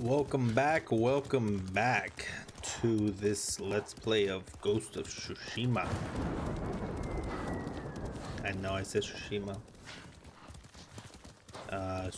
Welcome back, welcome back to this Let's Play of Ghost of Tsushima. I know I said Tsushima. Uh,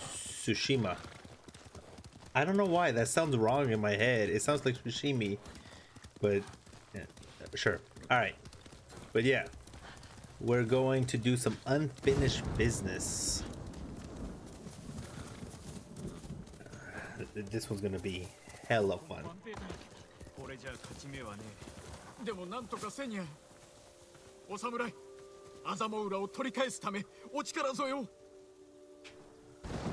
Tsushima. I don't know why, that sounds wrong in my head. It sounds like Tsushimi, but yeah, sure. Alright. But yeah, we're going to do some unfinished business. This one's gonna be hella fun. これじゃ勝ち目はねえでもなんとかせにゃお侍アザモウラを取り返すためお力添えを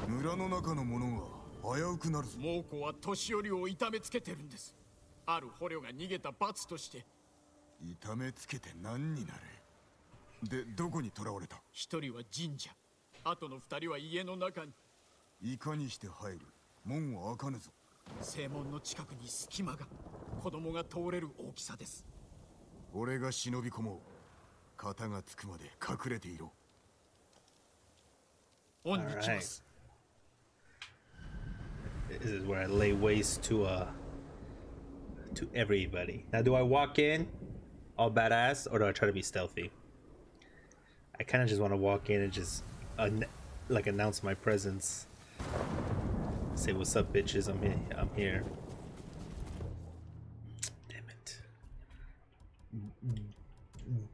村の中の者が危うくなるぞ猛虎は年寄りを痛めつけてるんですある捕虜が逃げた罰として痛めつけて何になれでどこに囚われた一人は神社あとの二人は家の中にいかにして入る門は開かぬぞ正門の近くに隙間が子供が通れる大きさです俺が忍び込もう肩がつくまで隠れていろオンに来ます This is where I lay waste to uh to everybody. Now do I walk in all badass or do I try to be stealthy? I kind of just want to walk in and just uh, like announce my presence. Say what's up, bitches. I'm here. I'm here. Damn it.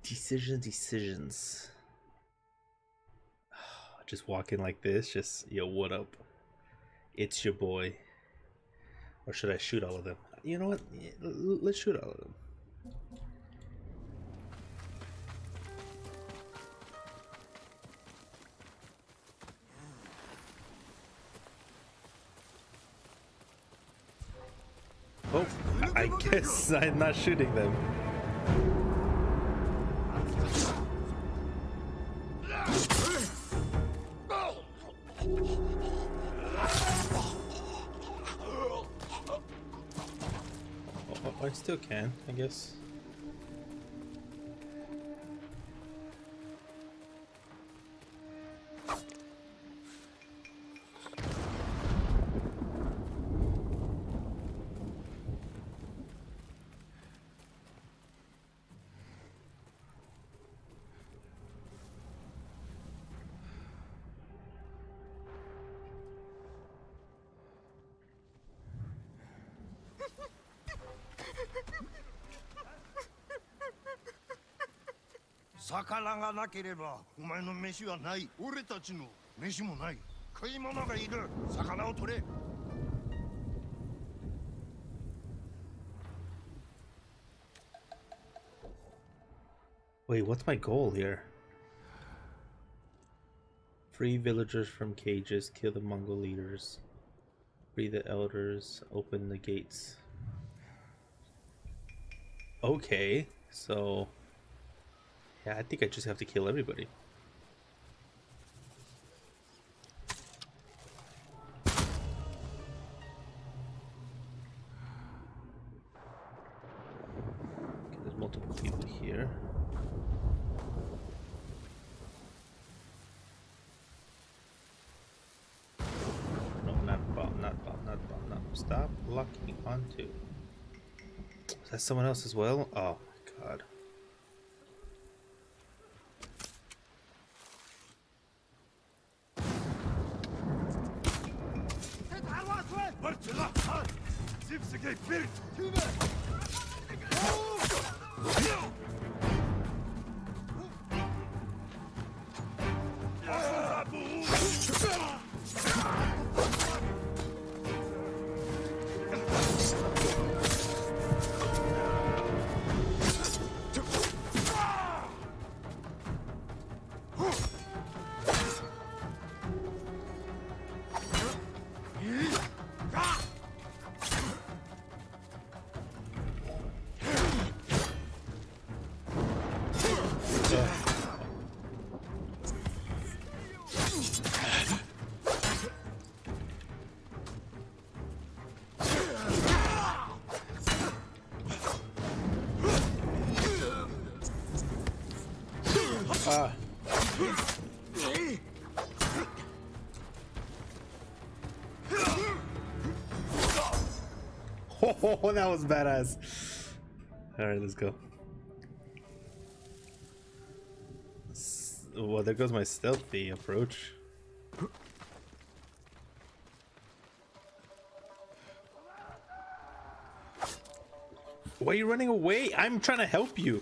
Decisions, decisions. Just walking like this. Just yo, what up? It's your boy. Or should I shoot all of them? You know what? Let's shoot all of them. I'm not shooting them. Oh, oh, oh, I still can, I guess. “魚がなければお前の飯はない俺たちの飯もない食い物がいる魚を取れ Wait, what's my goal here? Free villagers from cages, kill the Mongol leaders, free the elders, open the gates. Okay, so yeah, I think I just have to kill everybody. There's multiple people here. No, not bomb, not bomb, not bomb, not stop locking onto. That someone else as well? Oh Oh, that was badass. All right, let's go. Well, there goes my stealthy approach. Why are you running away? I'm trying to help you.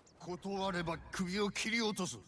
断れば首を切り落とす。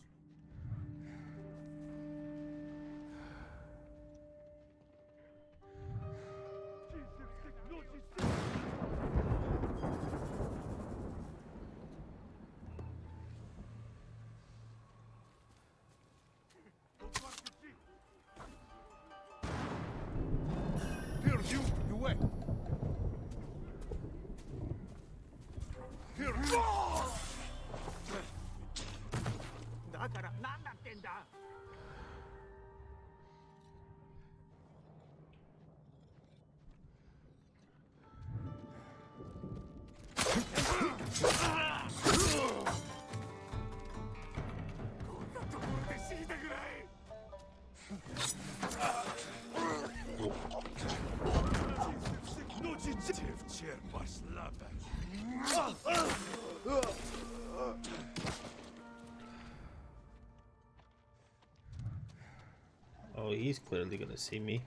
He's clearly gonna see me.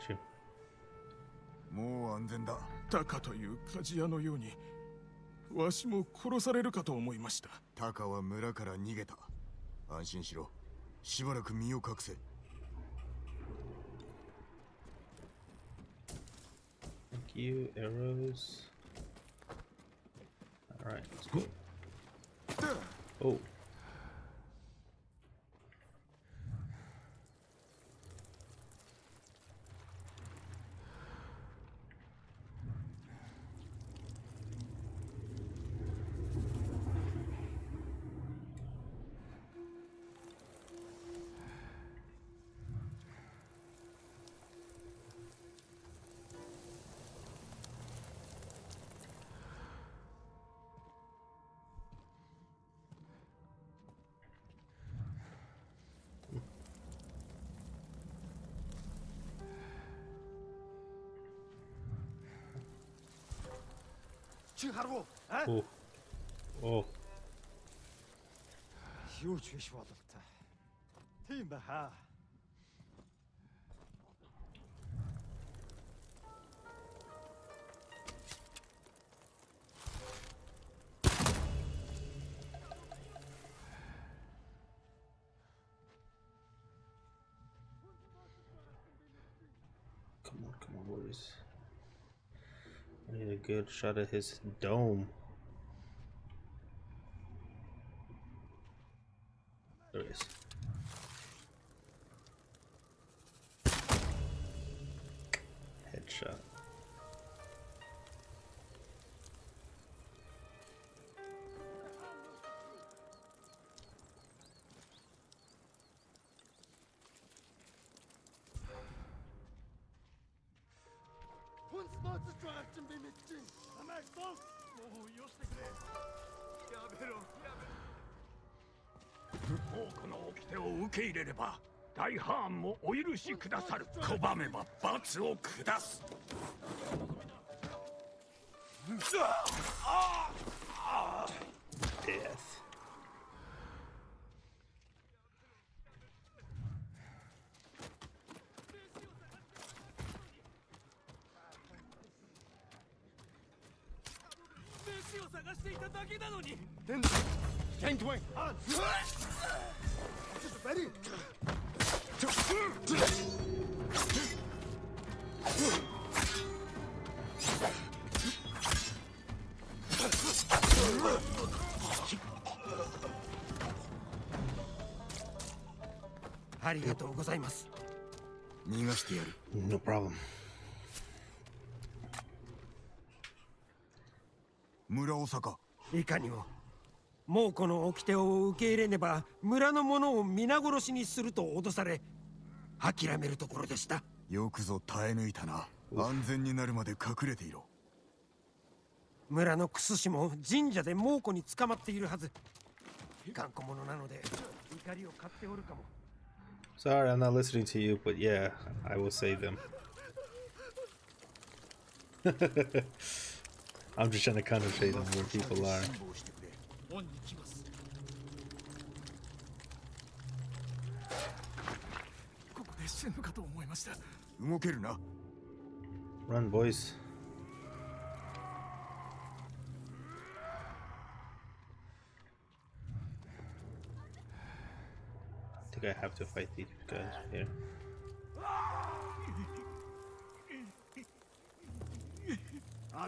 Got you. もう安全だタカという鍛冶屋のようにわしも殺されるかと思いましたタカは村から逃げた安心しろしばらく身を隠せ Thank you, arrows. Alright, let's go. Oh. Чи харгу. Аа? Оо. Юу ч биш бололтой. Тийм баха. Good shot at his dome. Uns Nordstraßen bin mit Jin. Am Erfolg. Oh, よしてくれ。やめろ、やめろ。多くの掟を受け入れれば大ハーンもお許しくださる拒めば罰を下す Death. けリちょっとありがとうございます。逃が。村大阪。いかにも猛虎の掟を受け入れねば村の者を皆殺しにすると脅され諦めるところでした。よくぞ耐え抜いたな。安全になるまで隠れていろ。村のクス氏も神社で猛虎に捕まっているはず。頑固者なので怒りを買っておるかも。Sorry, I'm not listening to you, but yeah, I will save them. I'm just trying to concentrate on where people are. Run, boys. I think I have to fight these guys here.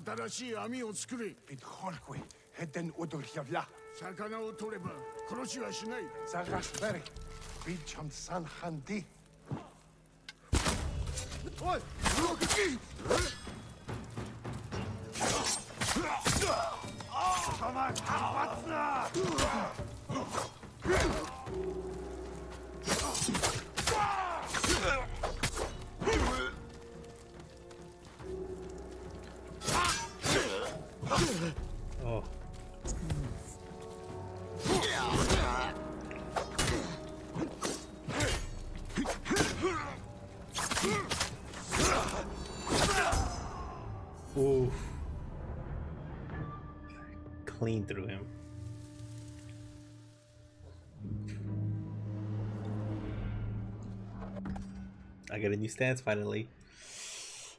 新しい網を作れ Itchorkwi, heden udurjavla, 魚を取れば殺しはしない Zarashveri, Bicham San Handi, おい動け Oh. Oof. Clean through him. I got a new stance finally.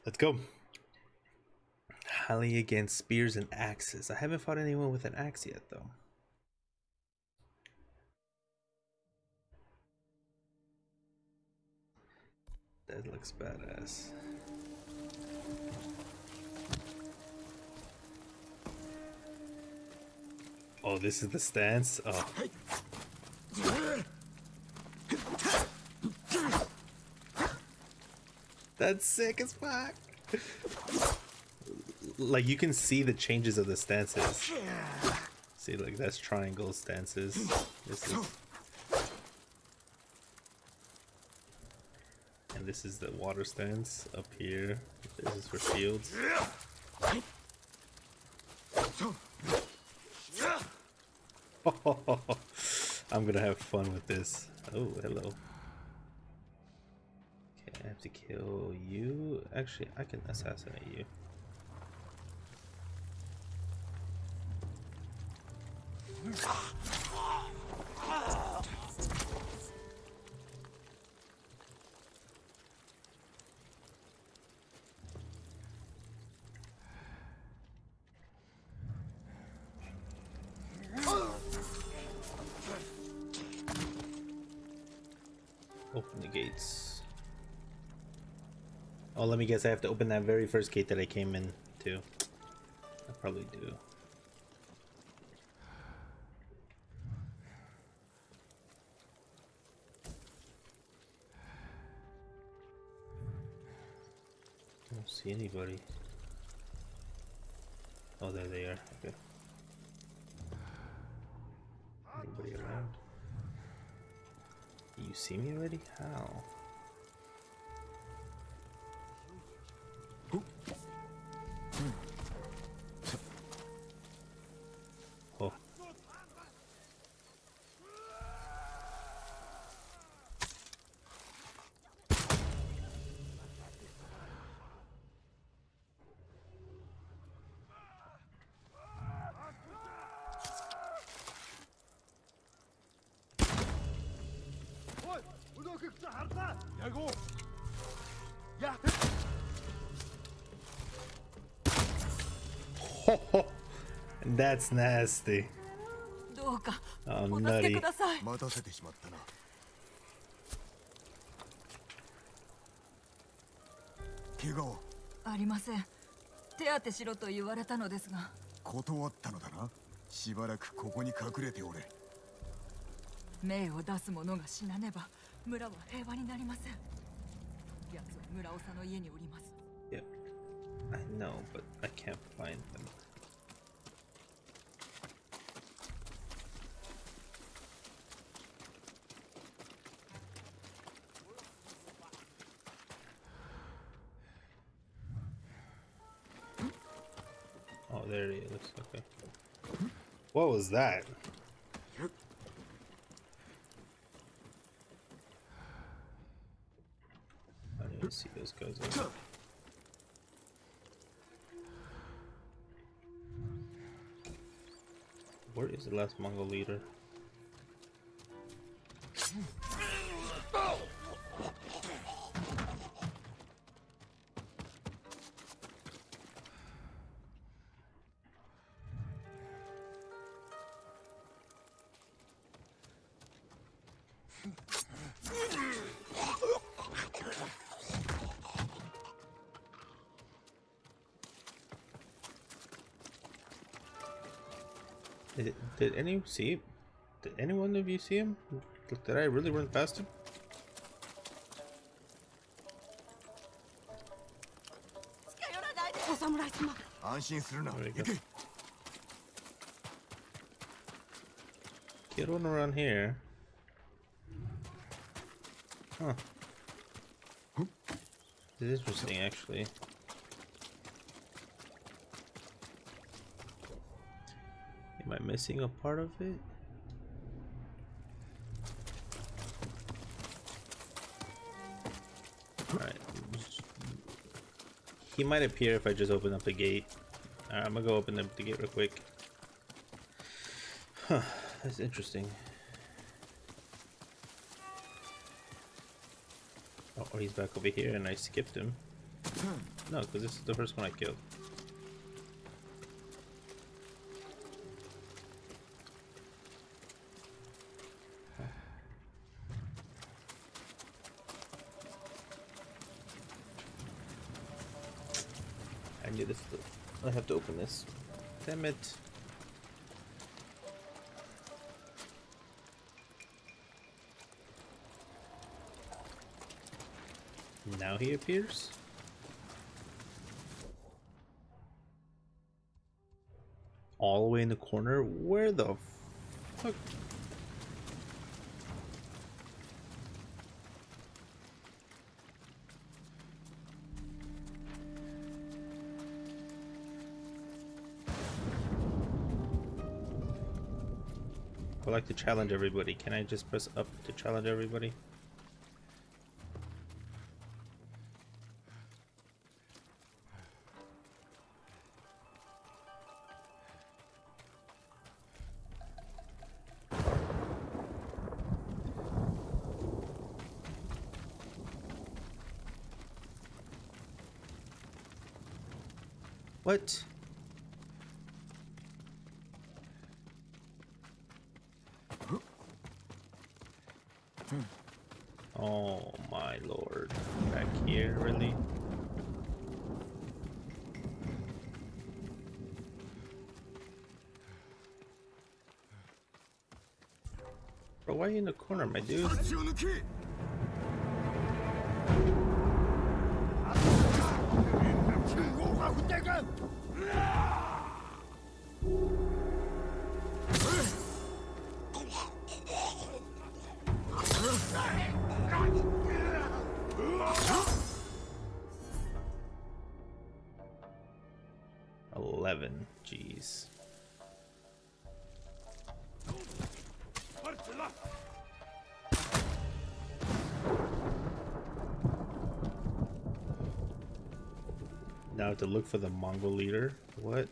Let's go. Highly against spears and axes. I haven't fought anyone with an axe yet, though. That looks badass. Oh, this is the stance? Oh. That's sick as fuck. like you can see the changes of the stances. See, like that's triangle stances. This is, and this is the water stance up here. This is for shields. I'm gonna have fun with this. Oh, hello. Okay, I have to kill you. Actually, I can assassinate you. Open the gates. Oh, let me guess. I have to open that very first gate that I came in to. I probably do. Anybody. Oh, there they are. Okay. Anybody around? You see me already? How? Warta! Ja go! Ja! Ho, ho. That's nasty. どうかお助けください待たせてしまったな怪我はありません手当てしろと言われたのですが断ったのだなしばらくここに隠れておれ命を出す者が死なねば村は平和になりません奴は村長の家におります Yep. I know, but I can't find them. Oh, there he is. Okay. What was that? Didn't see those guys. there. Where is the last Mongol leader? Did, did any see? Did anyone of you see him? Did I really run past him? Get one around here. Huh. This is interesting, actually. Missing a part of it? Alright. He might appear if I just open up the gate. I'm gonna go open up the gate real quick. Huh, that's interesting. Oh, oh he's back over here and I skipped him. No, because this is the first one I killed. This. Damn it. Now he appears? All the way in the corner? Where the fuck? Like to challenge everybody. Can I just press up to challenge everybody? What? here, really. Bro, why are you in the corner, my dude? have to look for the Mongol leader. What?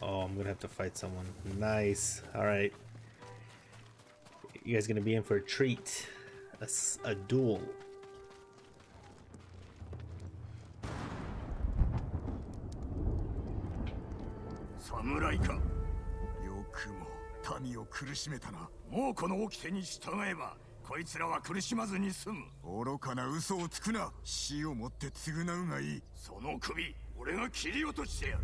Oh, I'm gonna have to fight someone. Nice. All right. You guys gonna be in for a treat. A, a duel. Samurai ka. Yoku mo, tami wo kurushimeta na. Mou kono okite ni shitagaeba. こいつらは苦しまずに済む愚かな嘘をつくな死をもって償うがいいその首俺が切り落としてやる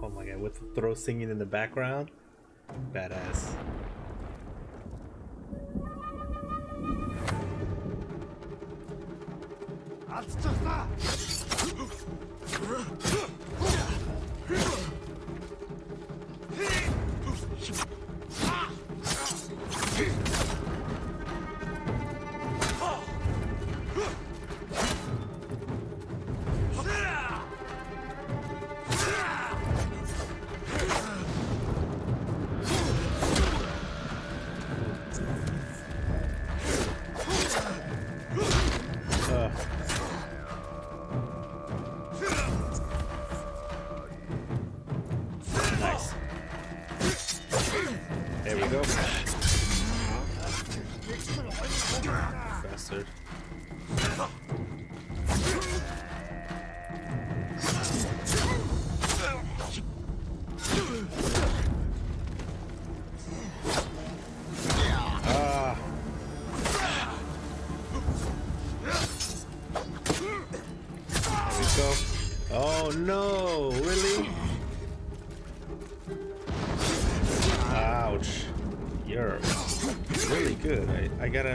Oh my god, with the throw singing in the background? Badass. Ugh.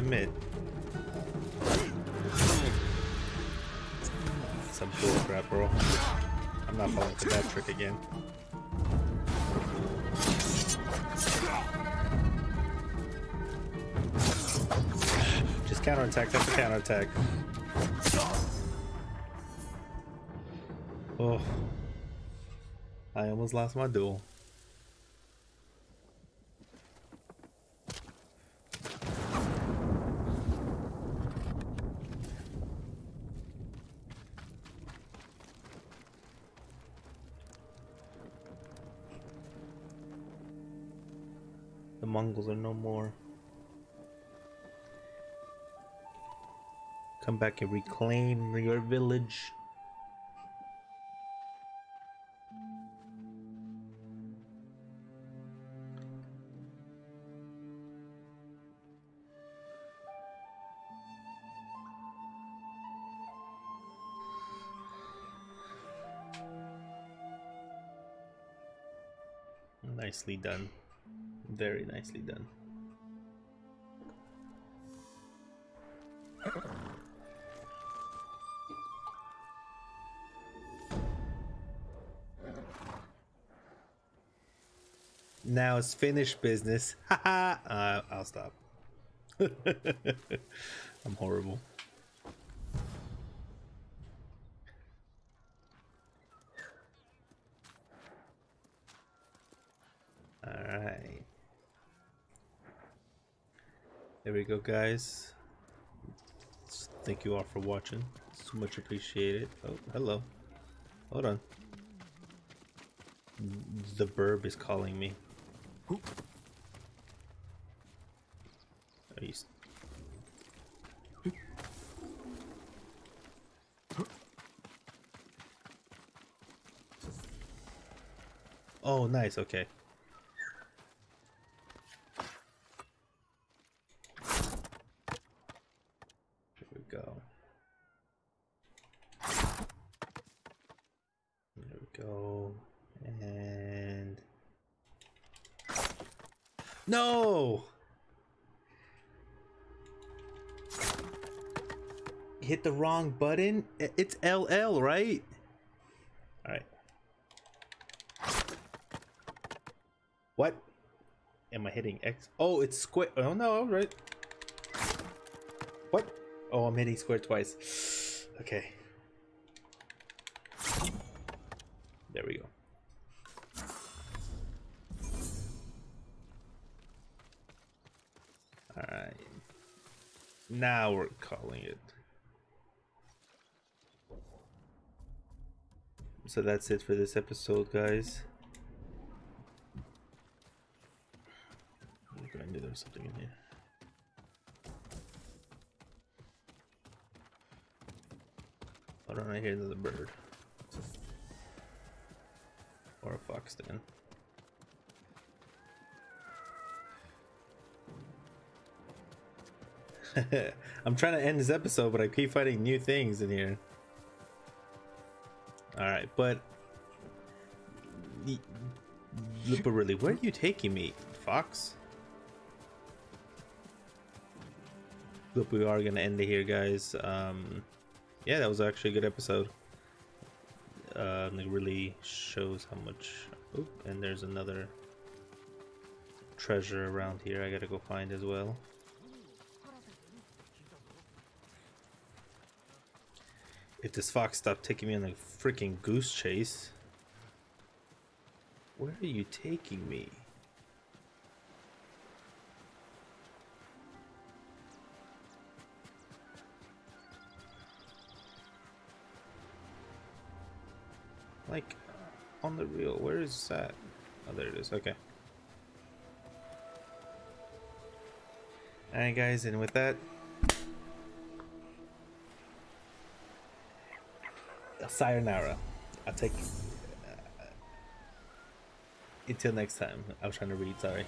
I. Some bull crap, bro. I'm not falling for that trick again. Just counterattack after counterattack. Oh. I almost lost my duel. The Mongols are no more. Come back and reclaim your village. Nicely done. Very nicely done. Now it's finished business. Haha. uh, I'll stop. I'm horrible. There we go, guys. Thank you all for watching. So much appreciated. Oh, hello. Hold on. The burb is calling me. Are you Oh, nice. Okay. Here we go. No! Hit the wrong button? It's LL, right? Alright. What? Am I hitting X? Oh, it's square. Oh no, right. What? Oh, I'm hitting square twice. Okay. Now we're calling it. So that's it for this episode, guys. I knew there was something in here. Why don't I hear another bird? Or a fox then. I'm trying to end this episode, but I keep finding new things in here. Alright, but... But really, where are you taking me, Fox? Look, we are gonna end it here, guys. Um, yeah, that was actually a good episode. Uh, it really shows how much. Oop, and there's another treasure around here I gotta go find as well. This fox stop taking me on a freaking goose chase. Where are you taking me? Like, on the real, where is that? Oh, there it is, okay. Alright guys, and with that, sayonara. I'll take, uh, until next time. I was trying to read, sorry.